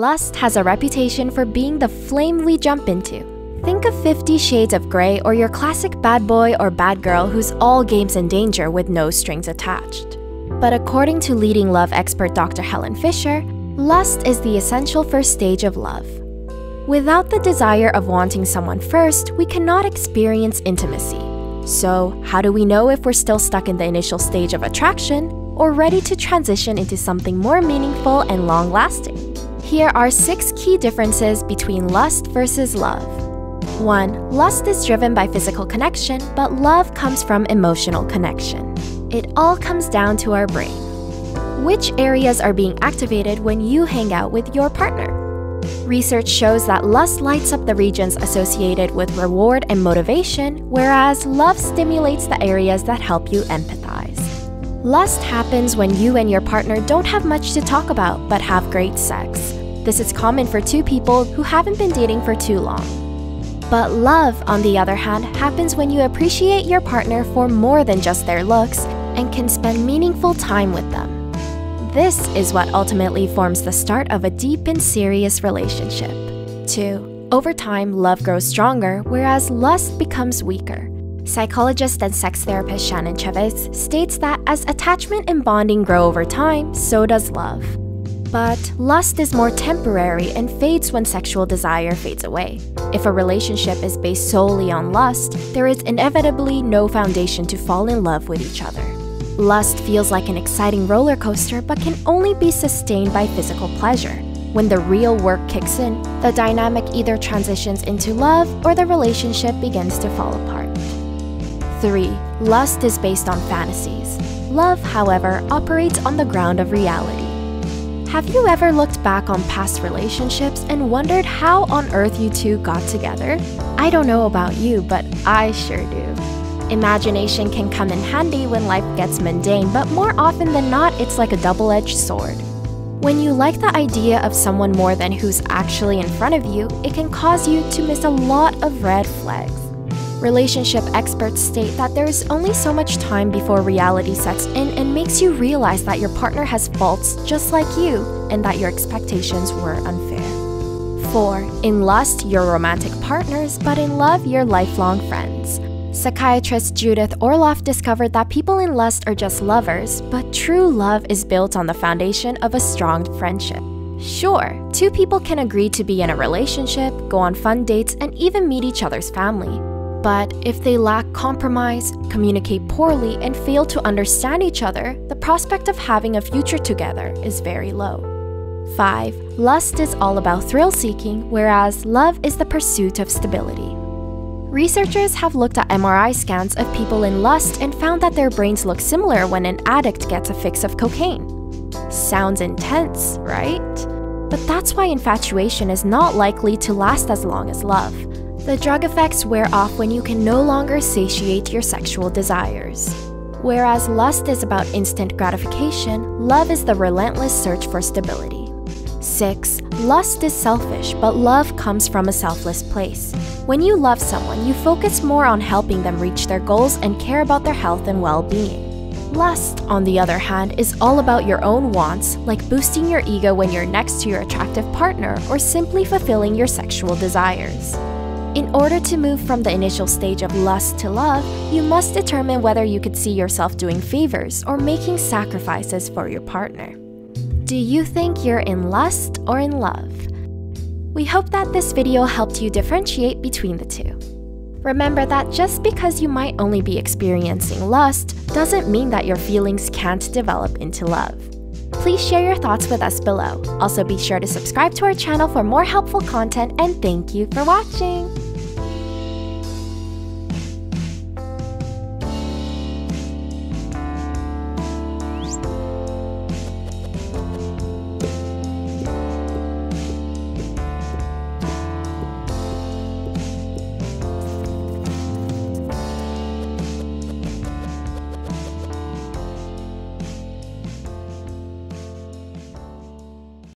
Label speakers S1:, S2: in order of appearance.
S1: Lust has a reputation for being the flame we jump into. Think of Fifty Shades of Grey or your classic bad boy or bad girl who's all games and danger with no strings attached. But according to leading love expert Dr. Helen Fisher, lust is the essential first stage of love. Without the desire of wanting someone first, we cannot experience intimacy. So, how do we know if we're still stuck in the initial stage of attraction or ready to transition into something more meaningful and long lasting? Here are six key differences between lust versus love. 1. Lust is driven by physical connection, but love comes from emotional connection. It all comes down to our brain. Which areas are being activated when you hang out with your partner? Research shows that lust lights up the regions associated with reward and motivation, whereas love stimulates the areas that help you empathize. Lust happens when you and your partner don't have much to talk about but have great sex. This is common for two people who haven't been dating for too long. But love, on the other hand, happens when you appreciate your partner for more than just their looks and can spend meaningful time with them. This is what ultimately forms the start of a deep and serious relationship. 2. Over time, love grows stronger, whereas lust becomes weaker. Psychologist and sex therapist Shannon Chavez states that as attachment and bonding grow over time, so does love. But lust is more temporary and fades when sexual desire fades away. If a relationship is based solely on lust, there is inevitably no foundation to fall in love with each other. Lust feels like an exciting roller coaster but can only be sustained by physical pleasure. When the real work kicks in, the dynamic either transitions into love or the relationship begins to fall apart. 3. Lust is based on fantasies. Love, however, operates on the ground of reality. Have you ever looked back on past relationships and wondered how on earth you two got together? I don't know about you, but I sure do. Imagination can come in handy when life gets mundane, but more often than not, it's like a double edged sword. When you like the idea of someone more than who's actually in front of you, it can cause you to miss a lot of red flags. Relationship experts state that there is only so much time before reality sets in and makes you realize that your partner has faults just like you and that your expectations were unfair. 4. In lust, you're romantic partners, but in love, you're lifelong friends. Psychiatrist Judith Orloff discovered that people in lust are just lovers, but true love is built on the foundation of a strong friendship. Sure, two people can agree to be in a relationship, go on fun dates, and even meet each other's family. But if they lack compromise, communicate poorly, and fail to understand each other, the prospect of having a future together is very low. 5. Lust is all about thrill seeking, whereas love is the pursuit of stability. Researchers have looked at MRI scans of people in lust and found that their brains look similar when an addict gets a fix of cocaine. Sounds intense, right? But that's why infatuation is not likely to last as long as love. The drug effects wear off when you can no longer satiate your sexual desires. Whereas lust is about instant gratification, love is the relentless search for stability. 6. Lust is selfish, but love comes from a selfless place. When you love someone, you focus more on helping them reach their goals and care about their health and well being. Lust, on the other hand, is all about your own wants, like boosting your ego when you're next to your attractive partner or simply fulfilling your sexual desires. In order to move from the initial stage of lust to love, you must determine whether you could see yourself doing favors or making sacrifices for your partner. Do you think you're in lust or in love? We hope that this video helped you differentiate between the two. Remember that just because you might only be experiencing lust doesn't mean that your feelings can't develop into love. Please share your thoughts with us below. Also be sure to subscribe to our channel for more helpful content and thank you for watching!